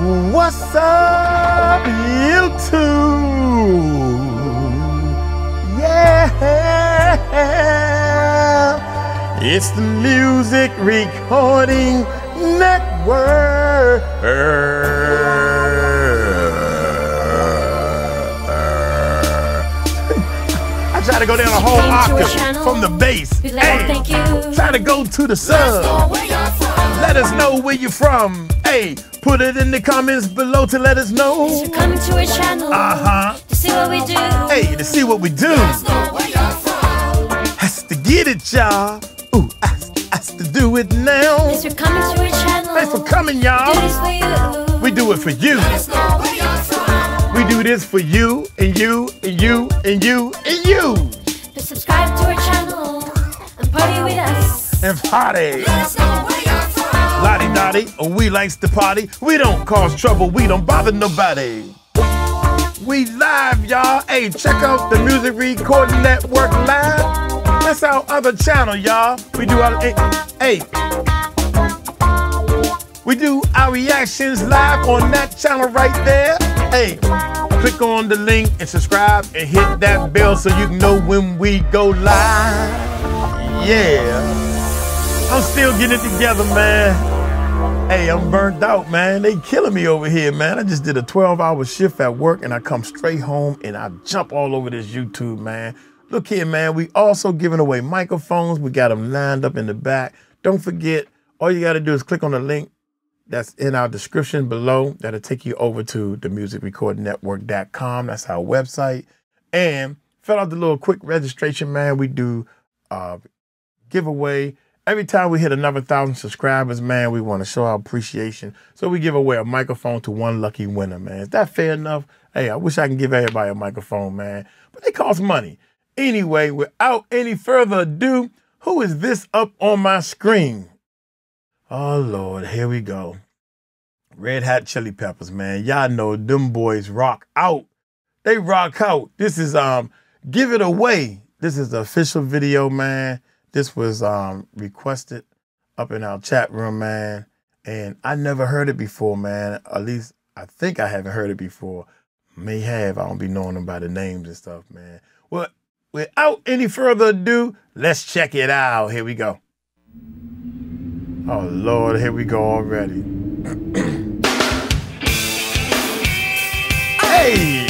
What's up, YouTube? Yeah, it's the Music Recording Network. I try to go down a whole octave from the bass. We'd like to thank you. Try to go to the sub. Let us know where you're from. Hey, put it in the comments below to let us know. You're coming to our channel Uh-huh. to see what we do. Hey, to see what we do. Has to get it, y'all. Ooh, has, has to do it now. Thanks you're coming to our channel. Thanks for coming, y'all. for you. We do it for you. We do this for you and you and you and you and you. But subscribe to our channel and party with us. And party. Lottie Dottie, we likes to party. We don't cause trouble, we don't bother nobody. We live, y'all. Hey, check out the Music Recording Network live. That's our other channel, y'all. We do our hey, hey. We do our reactions live on that channel right there. Hey, click on the link and subscribe and hit that bell so you know when we go live. Yeah. I'm still getting it together, man. Hey, I'm burnt out, man. They killing me over here, man. I just did a 12 hour shift at work and I come straight home and I jump all over this YouTube, man. Look here, man. We also giving away microphones. We got them lined up in the back. Don't forget, all you got to do is click on the link that's in our description below. That'll take you over to the musicrecordingnetwork.com. That's our website. And fill out the little quick registration, man. We do uh, giveaway. Every time we hit another thousand subscribers, man, we want to show our appreciation. So we give away a microphone to one lucky winner, man. Is that fair enough? Hey, I wish I can give everybody a microphone, man. But they cost money. Anyway, without any further ado, who is this up on my screen? Oh Lord, here we go. Red Hot Chili Peppers, man. Y'all know them boys rock out. They rock out. This is um Give It Away. This is the official video, man. This was um requested up in our chat room, man. And I never heard it before, man. At least I think I haven't heard it before. May have. I don't be knowing them by the names and stuff, man. Well, without any further ado, let's check it out. Here we go. Oh Lord, here we go already. hey!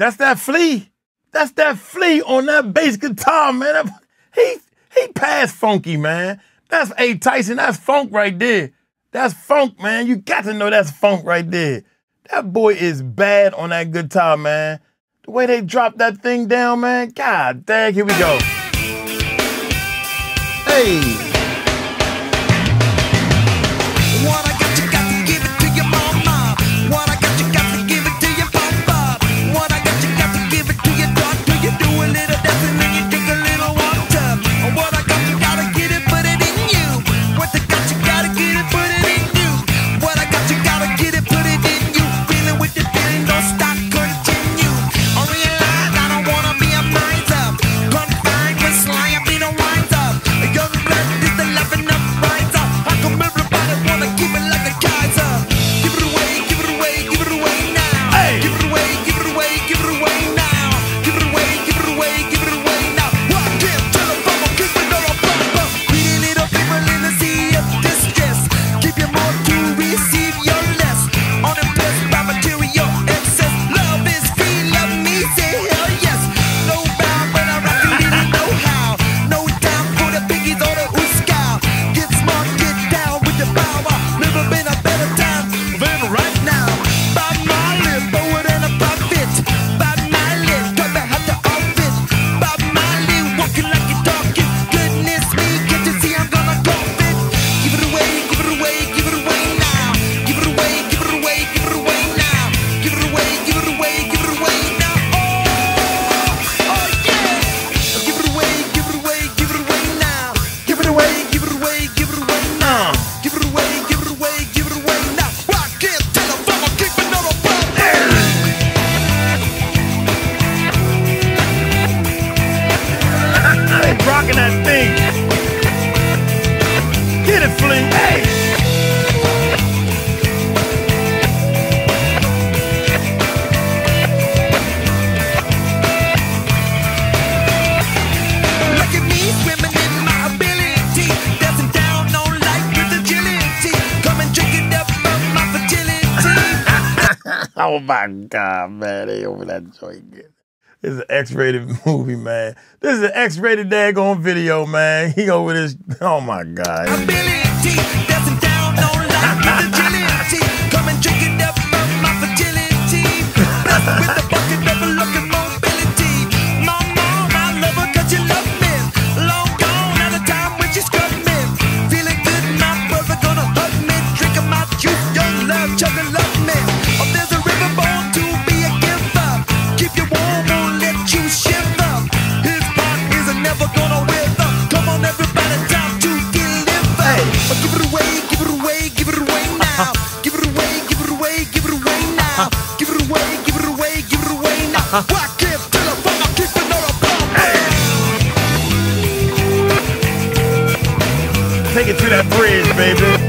That's that Flea. That's that Flea on that bass guitar, man. He he passed funky, man. That's A Tyson. That's funk right there. That's funk, man. You got to know that's funk right there. That boy is bad on that guitar, man. The way they drop that thing down, man. God dang, here we go. Hey. Oh my God, man. They over that joint. This is an X-rated movie, man. This is an X-rated daggone video, man. He over this. Oh my God. Now. Give it away, give it away, give it away now. Rock it till the fun, I'm keeping on a bump. Take it to that bridge, baby.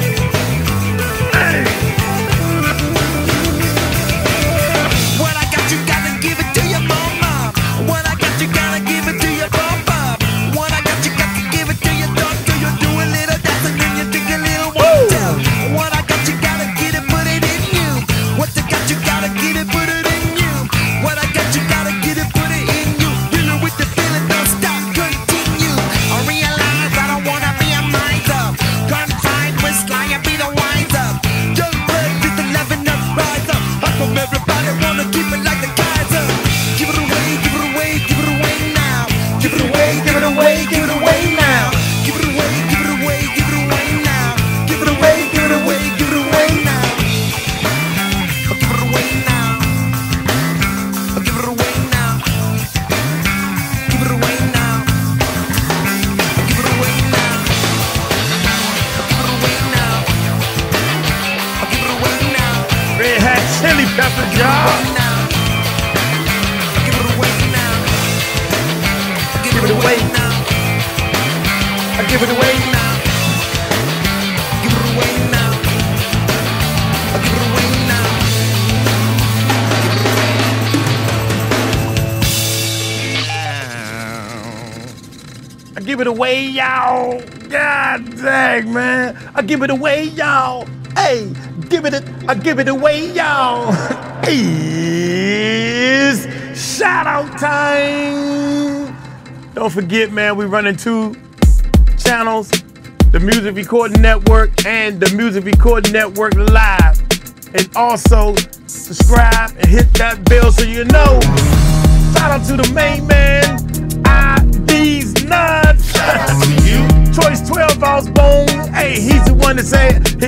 Hot Chili Pepper, y'all. Give it away now. Give Give it away. now. I give it away. now. Give it away now. Give it away now. I give it away, y'all. God dang, man. I give it away, y'all. Hey, give it, I uh, give it away, y'all. Is shout out time. Don't forget, man, we running two channels, the Music Recording Network and the Music Recording Network Live. And also subscribe and hit that bell so you know. Shout out to the main man, I these nuts. Shout out to you. Choice 12 ounce bone. Hey, he's the one that said he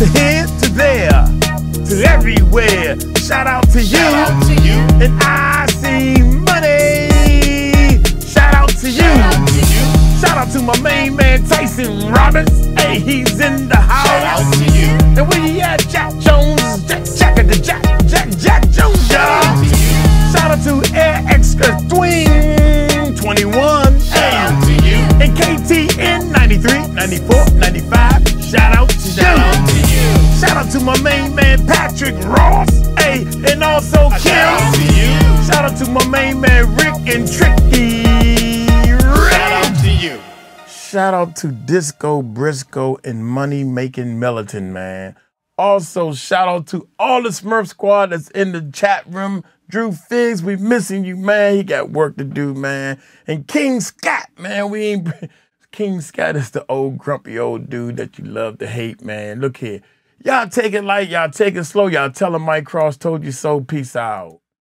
To here, to there, to everywhere. Shout out to you. out to you. And I see money. Shout out to you. Shout out to my main man Tyson Robbins. Hey, he's in the house. Shout out to you. And where you at, Jack Jones? Jack, Jack, the Jack, Jack, Jack Jones, y'all. Shout out to Air Extra Twing 21. Shout Hey. And KTN 93, 94, 95. Shout out to Shout you. Shout out to my main man Patrick Ross. Hey, and also Kim. Shout out to my main man Rick and Tricky. Rick. Shout out to Disco Briscoe and Money Making Militant, man. Also, shout out to all the Smurf squad that's in the chat room. Drew Figs, we missing you, man. He got work to do, man. And King Scott, man, we ain't. King Scott is the old grumpy old dude that you love to hate, man. Look here. Y'all take it light, y'all take it slow. Y'all tell him Mike Cross told you so. Peace out.